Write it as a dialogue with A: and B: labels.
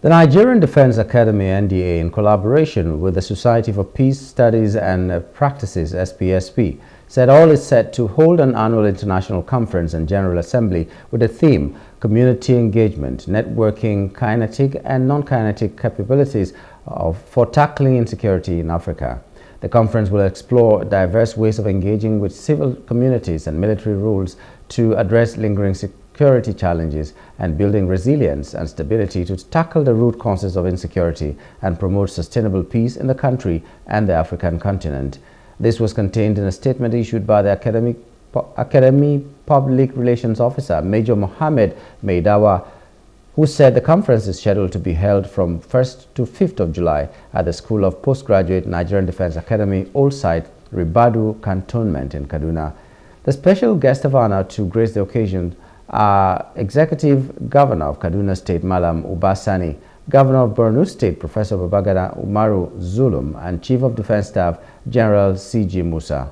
A: The Nigerian Defense Academy NDA in collaboration with the Society for Peace Studies and Practices SPSP said all is set to hold an annual international conference and general assembly with the theme community engagement, networking, kinetic and non-kinetic capabilities of, for tackling insecurity in Africa. The conference will explore diverse ways of engaging with civil communities and military rules to address lingering security challenges and building resilience and stability to tackle the root causes of insecurity and promote sustainable peace in the country and the African continent. This was contained in a statement issued by the Academy, Academy Public Relations Officer, Major Mohammed Maidawa, who said the conference is scheduled to be held from 1st to 5th of July at the School of Postgraduate Nigerian Defense Academy, Old Site, Ribadu Cantonment in Kaduna. The special guest of honor to grace the occasion uh, Executive Governor of Kaduna State, Malam Uba Sani, Governor of Borno State, Professor Babagana Umara Zulum, and Chief of Defense Staff, General C.G. Musa.